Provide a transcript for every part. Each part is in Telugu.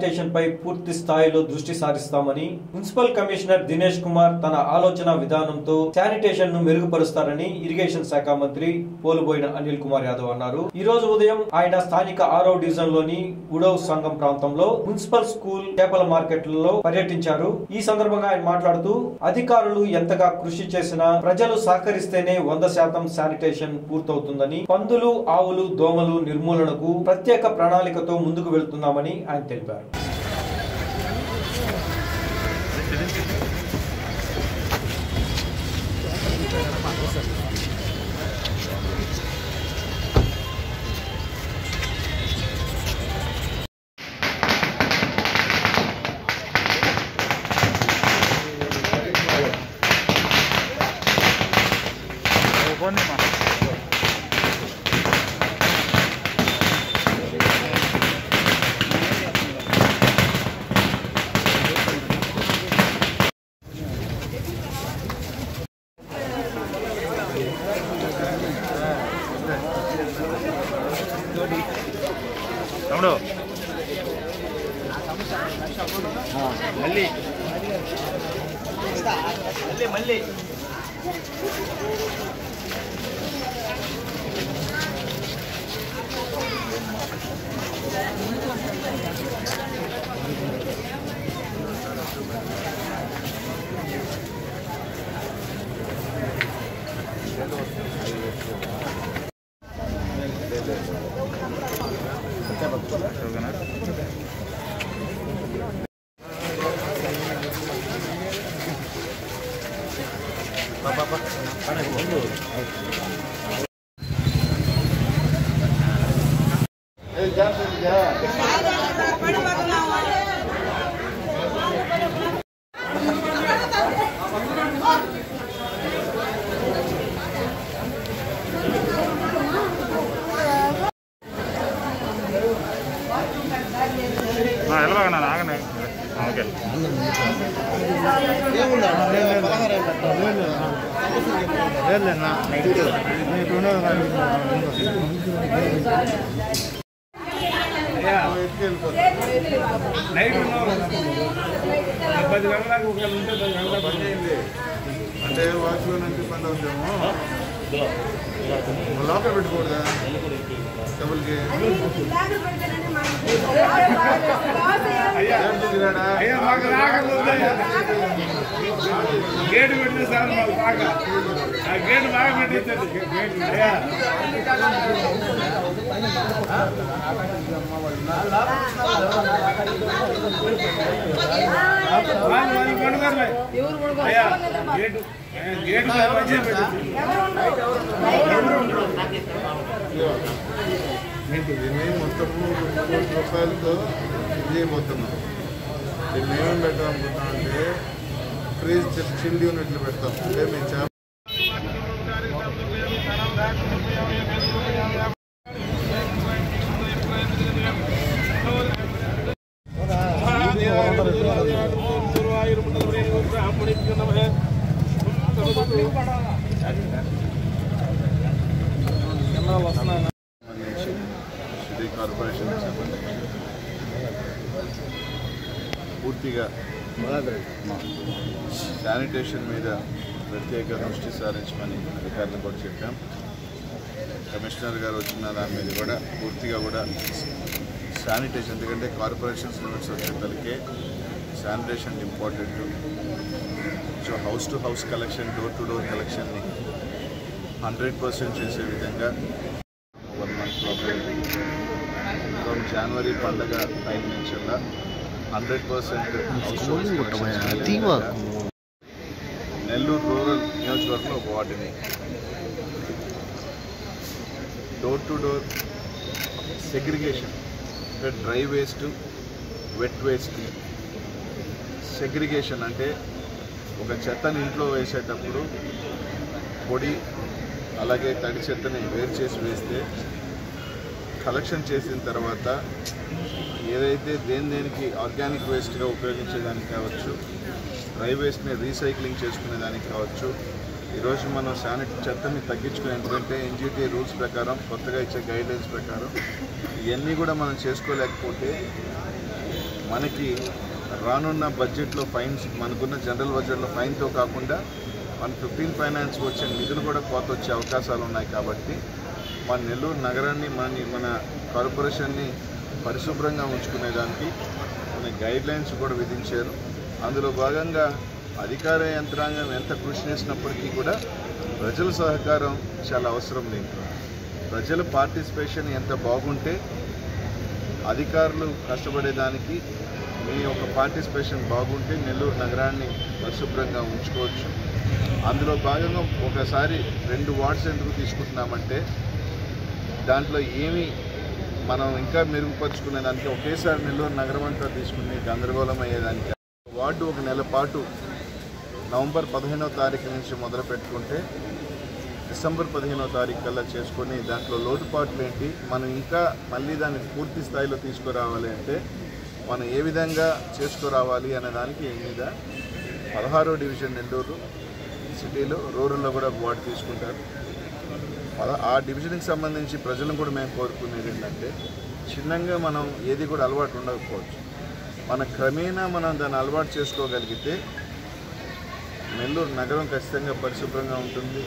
శానిటేషన్ పై పూర్తి స్థాయిలో దృష్టి సారిస్తామని మున్సిపల్ కమిషనర్ దినేష్ కుమార్ తన ఆలోచన విధానంతో శానిటేషన్ను మెరుగుపరుస్తారని ఇరిగేషన్ శాఖ మంత్రి పోలుబోయిన అనిల్ కుమార్ యాదవ్ అన్నారు. ఈ రోజు ఉదయం ఆయన స్థానిక ఆరో డివిజన్లోని ఉడవ్ సంఘం ప్రాంతంలో మున్సిపల్ స్కూల్ చేపల మార్కెట్లలో పర్యటించారు. ఈ సందర్భంగా ఆయన మాట్లాడుతూ అధికారులు ఎంతగా కృషి చేసినా ప్రజలు సహకరిస్తేనే వంద శాతం శానిటేషన్ పూర్తవుతుందని పందులు ఆవులు దోమలు నిర్మూలనకు ప్రత్యేక ప్రణాళికతో ముందుకు వెళ్తున్నామని ఆయన తెలిపారు. vâng vâng vâng. Cái này cũng đánh người Hãy subscribe cho kênh Ghiền Mì Gõ Để không bỏ lỡ những video hấp dẫn కదా. పది గంటలకు ఒకవేళ ఉంటే పది పని చేయండి. అంటే వాచ్మెన్ అంటే పని అవుతాము లోపల పెట్టుకోవద్దా డబ్బులకి అయ్యా ఏం దిగిరాడా అయ్యా మాకు రాకలు వద్దయ్యా. గేటు పెట్టిన సార్ మాకు బాగా ఆ గేటు బాగా పెట్టించండి గేటు అయ్యా వాళ్ళు వాళ్ళు మొత్తము రెండు కోట్ల రూపాయలతో ఇది చేయబోతున్నాం దీన్ని ఏమేమి పెట్టాం అంటే ఫ్రీజ్ చిల్డ్ యూనిట్లు పెడతాం. అంటే మీ చేప సంబంధించి సిటీ కార్పొరేషన్ సంబంధించి పూర్తిగా శానిటేషన్ మీద ప్రత్యేక దృష్టి సారించమని అధికారులు కూడా చెప్పాం. కమిషనర్ గారు వచ్చిన దాని మీద కూడా పూర్తిగా కూడా శానిటేషన్ ఎందుకంటే కార్పొరేషన్స్ లిమిట్స్ వచ్చేసరికి sanitation important. So house to house collection door to door కలెక్షన్ని hundred percent చేసే విధంగా వన్ మంత్ ఫ్రమ్ జనవరి పండగ టైం నుంచి హండ్రెడ్ పర్సెంట్ నెల్లూరు రూరల్ నియోజకవర్గంలో ఒక వార్డుని. డోర్ టు డోర్ సెగ్రిగేషన్ అంటే dry waste wet waste segregation అంటే ఒక చెత్తని ఇంట్లో వేసేటప్పుడు పొడి అలాగే తడి చెత్తని వేరు చేసి వేస్తే కలెక్షన్ చేసిన తర్వాత ఏదైతే దేని దేనికి ఆర్గానిక్ వేస్ట్గా ఉపయోగించేదానికి కావచ్చు డ్రై వేస్ట్ని రీసైక్లింగ్ చేసుకునేదానికి కావచ్చు ఈరోజు మనం శానిట చెత్తని తగ్గించుకునే ఎందుకంటే ఎన్జిటి రూల్స్ ప్రకారం కొత్తగా ఇచ్చే గైడ్లైన్స్ ప్రకారం ఇవన్నీ కూడా మనం చేసుకోలేకపోతే మనకి రానున్న బడ్జెట్లో ఫైన్స్ మనకున్న జనరల్ బడ్జెట్లో ఫైన్తో కాకుండా మన ఫిఫ్టీన్ ఫైనాన్స్ వచ్చే నిధులు కూడా కోత వచ్చే అవకాశాలు ఉన్నాయి కాబట్టి మన నెల్లూరు నగరాన్ని మన మన కార్పొరేషన్ని పరిశుభ్రంగా ఉంచుకునేదానికి కొన్ని గైడ్ లైన్స్ కూడా విధించారు. అందులో భాగంగా అధికార యంత్రాంగం ఎంత కృషి చేసినప్పటికీ కూడా ప్రజల సహకారం చాలా అవసరం దీంట్లో ప్రజల పార్టిసిపేషన్ ఎంత బాగుంటే అధికారులు కష్టపడేదానికి మీ యొక్క పార్టిసిపేషన్ బాగుంటే నెల్లూరు నగరాన్ని పరిశుభ్రంగా ఉంచుకోవచ్చు. అందులో భాగంగా ఒకసారి రెండు వార్డ్స్ ఎందుకు తీసుకుంటున్నామంటే దాంట్లో ఏమి మనం ఇంకా మెరుగుపరుచుకునే దానికి ఒకేసారి నెల్లూరు నగరం అంతా తీసుకుని గందరగోళం అయ్యేదానికి వార్డు ఒక నెల పాటు నవంబర్ పదిహేనో తారీఖు నుంచి మొదలు పెట్టుకుంటే డిసెంబర్ పదిహేనో తారీఖు కల్లా చేసుకొని దాంట్లో లోటుపాట్లు ఏంటి? మనం ఇంకా మళ్ళీ దాన్ని పూర్తి స్థాయిలో తీసుకురావాలి అంటే మనం ఏ విధంగా చేసుకురావాలి అనే దానికి మీద పదహారో డివిజన్ నెల్లూరు సిటీలో రూరల్లో కూడా ఒక వార్డు తీసుకుంటారు. ఆ డివిజన్కి సంబంధించి ప్రజలను కూడా మేము కోరుకునేది ఏంటంటే చిన్నగా మనం ఏది కూడా అలవాటు ఉండకపోవచ్చు. మన క్రమేణా మనం దాన్ని అలవాటు చేసుకోగలిగితే నెల్లూరు నగరం ఖచ్చితంగా పరిశుభ్రంగా ఉంటుంది.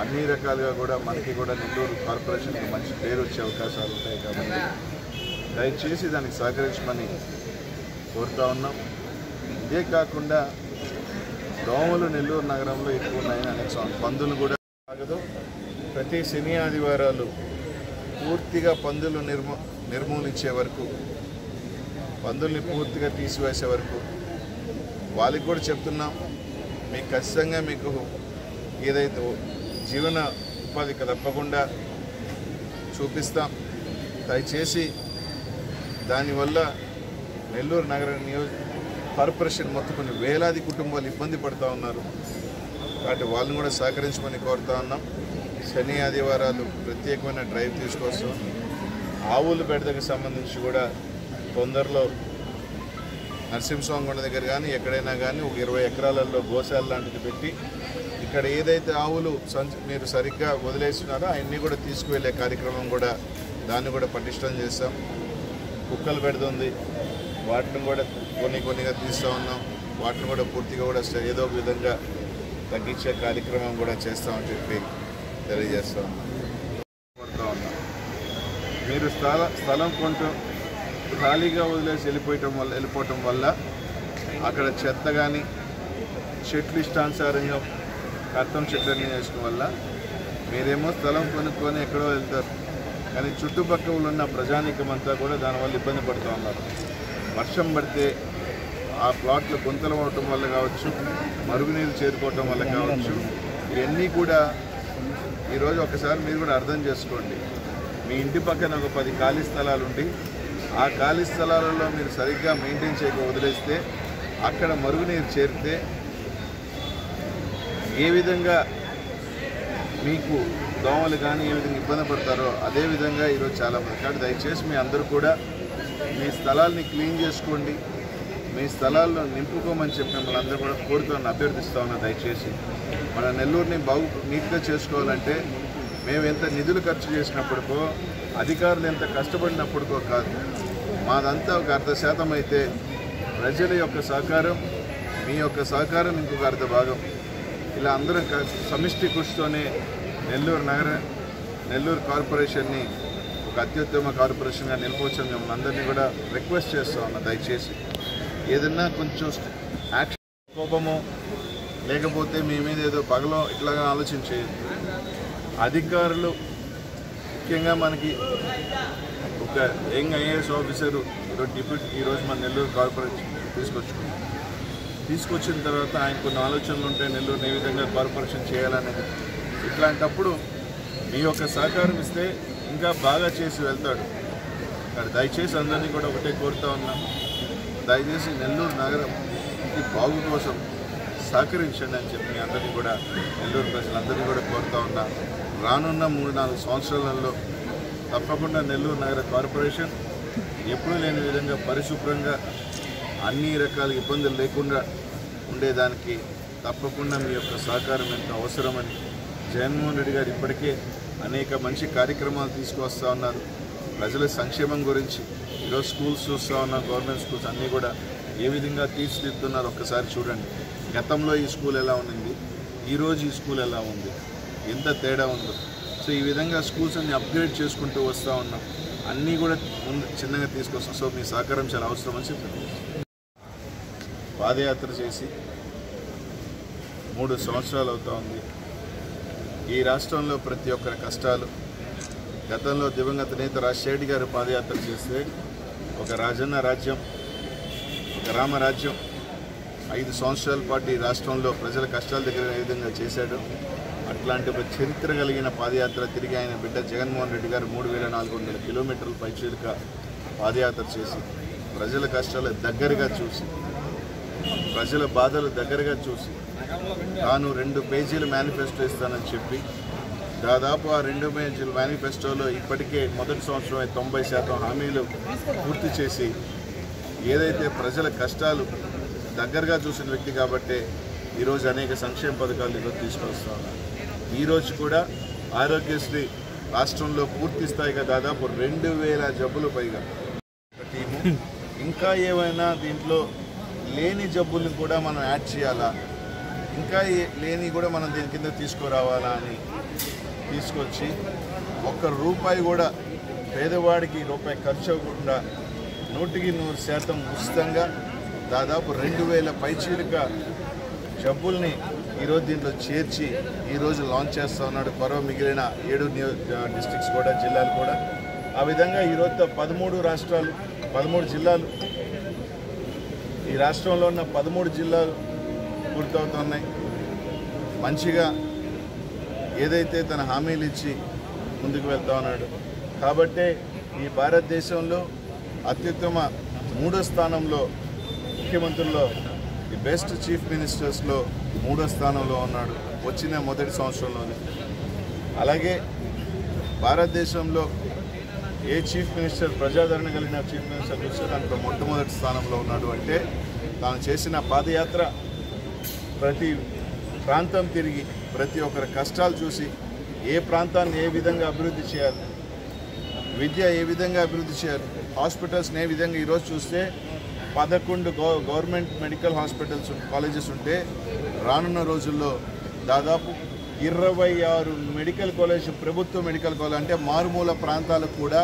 అన్ని రకాలుగా కూడా మనకి కూడా నెల్లూరు కార్పొరేషన్కి మంచి పేరు వచ్చే అవకాశాలు ఉంటాయి కాబట్టి దయచేసి దానికి సహకరించమని కోరుతా ఉన్నాం. ఇదే కాకుండా దోమలు నెల్లూరు నగరంలో ఎక్కువ ఉన్నాయని అనేక పందులు కూడా సాగదు ప్రతి శని ఆదివారాలు పూర్తిగా పందులు నిర్మూ నిర్మూలించే వరకు పందుల్ని పూర్తిగా తీసివేసే వరకు వాళ్ళకి కూడా చెప్తున్నాం. మీకు ఖచ్చితంగా మీకు ఏదైతే జీవన ఉపాధి తప్పకుండా చూపిస్తాం. దయచేసి దానివల్ల నెల్లూరు నగర నియోజ కార్పొరేషన్ మొత్తం కొన్ని వేలాది కుటుంబాలు ఇబ్బంది పడుతూ ఉన్నారు. కాబట్టి వాళ్ళని కూడా సహకరించమని కోరుతా ఉన్నాం. శని ఆదివారాలు ప్రత్యేకమైన డ్రైవ్ తీసుకొస్తాం ఆవుల పెడతకు సంబంధించి కూడా తొందరలో నరసింహస్వామి దగ్గర కానీ ఎక్కడైనా కానీ ఒక ఇరవై ఎకరాలలో గోశాల లాంటిది పెట్టి ఇక్కడ ఏదైతే ఆవులు మీరు సరిగ్గా వదిలేస్తున్నారో అవన్నీ కూడా తీసుకువెళ్ళే కార్యక్రమం కూడా దాన్ని కూడా పటిష్టం చేస్తాం. కుక్కలు పెడుతుంది. వాటిని కూడా కొన్ని కొన్నిగా తీస్తూ ఉన్నాం. వాటిని కూడా పూర్తిగా కూడా ఏదో ఒక విధంగా తగ్గించే కార్యక్రమం కూడా చేస్తామని చెప్పి తెలియజేస్తా. ఉన్నాం ఉన్నాం మీరు స్థల స్థలం కొంటూ ఖాళీగా వదిలేసి వెళ్ళిపోయటం వల్ల వెళ్ళిపోవటం వల్ల అక్కడ చెత్త కానీ చెట్లు ఇష్టానుసారంగా కర్తం చెట్లన్నీ వేసిన వల్ల మీరేమో స్థలం కొనుక్కొని ఎక్కడో వెళ్తారు. కానీ చుట్టుపక్కల ఉన్న ప్రజానీకం అంతా కూడా దానివల్ల ఇబ్బంది పడుతూ ఉన్నారు. వర్షం పడితే ఆ ప్లాట్లు గుంతలు అవటం వల్ల కావచ్చు మరుగునీరు చేరుకోవటం వల్ల కావచ్చు ఇవన్నీ కూడా ఈరోజు ఒకసారి మీరు కూడా అర్థం చేసుకోండి. మీ ఇంటి పక్కన ఒక పది ఖాళీ స్థలాలు ఉండి ఆ ఖాళీ స్థలాలలో మీరు సరిగ్గా మెయింటైన్ చేయక వదిలేస్తే అక్కడ మరుగునీరు చేరితే ఏ విధంగా మీకు దోమలు కానీ ఏ విధంగా ఇబ్బంది పడతారో అదే విధంగా ఈరోజు చాలామంది కాబట్టి దయచేసి మీ అందరూ కూడా మీ స్థలాల్ని క్లీన్ చేసుకోండి. మీ స్థలాల్లో నింపుకోమని చెప్పి మిమ్మల్ని అందరూ కూడా కోరుతున్నాను అభ్యర్థిస్తా ఉన్నా దయచేసి. మన నెల్లూరుని బాగు నీట్గా చేసుకోవాలంటే మేము ఎంత నిధులు ఖర్చు చేసినప్పటికో అధికారులు ఎంత కష్టపడినప్పటికో కాదు. మాదంతా ఒక అర్ధ శాతం అయితే ప్రజల యొక్క సహకారం మీ యొక్క సహకారం ఇంకొక అర్ధ భాగం. ఇలా అందరం క- సమిష్టి కృషితోనే నెల్లూరు నగర నెల్లూరు కార్పొరేషన్ని ఒక అత్యుత్తమ కార్పొరేషన్గా నిలపవచ్చని మిమ్మల్ని అందరినీ కూడా రిక్వెస్ట్ చేస్తా ఉన్నా దయచేసి. ఏదన్నా కొంచెం యాక్షన్ కోపమో లేకపోతే మీ మీద ఏదో పగలో ఇట్లాగా ఆలోచించేది అధికారులు ముఖ్యంగా మనకి ఒక యంగ్ ఐఏఎస్ ఆఫీసరు ఈరోజు డిప్యూటీ ఈరోజు మన నెల్లూరు కార్పొరేషన్ తీసుకొచ్చుకున్నాం. తీసుకొచ్చిన తర్వాత ఆయన కొన్ని ఆలోచనలు ఉంటాయి నెల్లూరుని ఏ విధంగా కార్పొరేషన్ చేయాలనేది. ఇట్లాంటప్పుడు మీ యొక్క సహకారం ఇస్తే ఇంకా బాగా చేసి వెళ్తాడు. దయచేసి అందరినీ కూడా ఒకటే కోరుతా ఉన్నాం దయచేసి నెల్లూరు నగరం ఈ బాగు కోసం సహకరించండి అని చెప్పి మీ అందరినీ కూడా నెల్లూరు ప్రజలందరినీ కూడా కోరుతా ఉన్నా. రానున్న మూడు నాలుగు సంవత్సరాలలో తప్పకుండా నెల్లూరు నగర కార్పొరేషన్ ఎప్పుడూ లేని విధంగా పరిశుభ్రంగా అన్ని రకాల ఇబ్బందులు లేకుండా ఉండేదానికి తప్పకుండా మీ యొక్క సహకారం ఎంత అవసరమని జగన్మోహన్ రెడ్డి గారు ఇప్పటికే అనేక మంచి కార్యక్రమాలు తీసుకువస్తూ ఉన్నారు. ప్రజల సంక్షేమం గురించి ఈరోజు స్కూల్స్ చూస్తూ ఉన్నాం గవర్నమెంట్ స్కూల్స్ అన్నీ కూడా ఏ విధంగా తీర్చిదిద్దుతున్నారో ఒక్కసారి చూడండి. గతంలో ఈ స్కూల్ ఎలా ఉండింది? ఈరోజు ఈ స్కూల్ ఎలా ఉంది? ఎంత తేడా ఉందో. సో ఈ విధంగా స్కూల్స్ అన్ని అప్గ్రేడ్ చేసుకుంటూ వస్తూ ఉన్నాం. అన్నీ కూడా ముందు చిన్నగా తీసుకొస్తాం. సో మీ సహకారం చాలా అవసరం అని చెప్పారు పాదయాత్ర చేసి మూడు సంవత్సరాలు అవుతూ ఉంది. ఈ రాష్ట్రంలో ప్రతి ఒక్కరి కష్టాలు గతంలో దివంగత నేత రాజశేఖర్ గారు పాదయాత్ర చేస్తే ఒక రాజన్న రాజ్యం ఒక రామరాజ్యం ఐదు సంవత్సరాల పాటు ఈ రాష్ట్రంలో ప్రజల కష్టాల దగ్గర ఏ విధంగా చేశాడు? అట్లాంటి ఒక చరిత్ర కలిగిన పాదయాత్ర తిరిగి ఆయన బిడ్డ జగన్మోహన్ రెడ్డి గారు మూడు వేల నాలుగు వందల కిలోమీటర్ల పైచీలుక పాదయాత్ర చేసి ప్రజల కష్టాలు దగ్గరగా చూసి ప్రజల బాధలు దగ్గరగా చూసి తాను రెండు పేజీలు మేనిఫెస్టో ఇస్తానని చెప్పి దాదాపు ఆ రెండు మేజర్ మేనిఫెస్టోలో ఇప్పటికే మొదటి సంవత్సరమే తొంభై శాతం హామీలు పూర్తి చేసి ఏదైతే ప్రజల కష్టాలు దగ్గరగా చూసిన వ్యక్తి కాబట్టే ఈరోజు అనేక సంక్షేమ పథకాలు ఈరోజు తీసుకొస్తా ఈరోజు కూడా ఆరోగ్యశ్రీ రాష్ట్రంలో పూర్తి స్థాయిగా దాదాపు రెండు వేల జబ్బులు పైగా. టీము ఇంకా ఏమైనా దీంట్లో లేని జబ్బుల్ని కూడా మనం యాడ్ చేయాలా? ఇంకా లేని కూడా మనం దీని కింద తీసుకురావాలా అని తీసుకొచ్చి ఒక్క రూపాయి కూడా పేదవాడికి రూపాయి ఖర్చు అవ్వకుండా నూటికి నూరు శాతం ఉచితంగా దాదాపు రెండు వేల పైచీలిక జబ్బుల్ని ఈరోజు దీంట్లో చేర్చి ఈరోజు లాంచ్ చేస్తూ ఉన్నాడు. పరవ మిగిలిన ఏడు నియో కూడా జిల్లాలు కూడా. ఆ విధంగా ఈరోజు పదమూడు రాష్ట్రాలు పదమూడు జిల్లాలు ఈ రాష్ట్రంలో ఉన్న పదమూడు జిల్లాలు పూర్తవుతున్నాయి. మంచిగా ఏదైతే తన హామీలు ఇచ్చి ముందుకు వెళ్తా ఉన్నాడు. కాబట్టే ఈ భారతదేశంలో అత్యుత్తమ మూడో స్థానంలో ముఖ్యమంత్రుల్లో ది బెస్ట్ చీఫ్ మినిస్టర్స్లో మూడో స్థానంలో ఉన్నాడు వచ్చిన మొదటి సంవత్సరంలోనే. అలాగే భారతదేశంలో ఏ చీఫ్ మినిస్టర్ ప్రజాదరణ కలిగిన చీఫ్ మినిస్టర్ చూస్తే దాంట్లో మొట్టమొదటి స్థానంలో ఉన్నాడు అంటే తాను చేసిన పాదయాత్ర ప్రతి ప్రాంతం తిరిగి ప్రతి ఒక్కరి కష్టాలు చూసి ఏ ప్రాంతాన్ని ఏ విధంగా అభివృద్ధి చేయాలి విద్య ఏ విధంగా అభివృద్ధి చేయాలి హాస్పిటల్స్ని ఏ విధంగా ఈరోజు చూస్తే పదకొండు గవర్నమెంట్ మెడికల్ హాస్పిటల్స్ కాలేజెస్ ఉంటే రానున్న రోజుల్లో దాదాపు ఇరవై ఆరు మెడికల్ కాలేజ్ ప్రభుత్వ మెడికల్ కాలేజ్ అంటే మారుమూల ప్రాంతాలకు కూడా